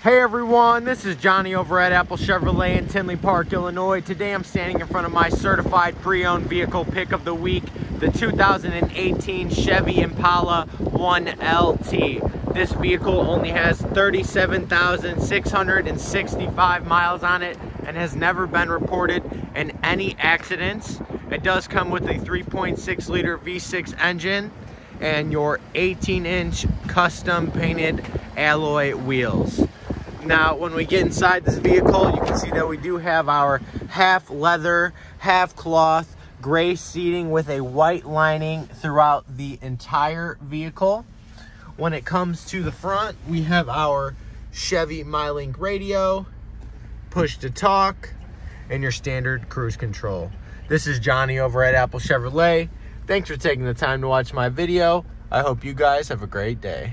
Hey everyone, this is Johnny over at Apple Chevrolet in Tinley Park, Illinois. Today I'm standing in front of my certified pre-owned vehicle pick of the week, the 2018 Chevy Impala 1LT. This vehicle only has 37,665 miles on it and has never been reported in any accidents. It does come with a 3.6 liter V6 engine and your 18 inch custom painted alloy wheels. Now, when we get inside this vehicle, you can see that we do have our half leather, half cloth, gray seating with a white lining throughout the entire vehicle. When it comes to the front, we have our Chevy MyLink radio, push to talk, and your standard cruise control. This is Johnny over at Apple Chevrolet. Thanks for taking the time to watch my video. I hope you guys have a great day.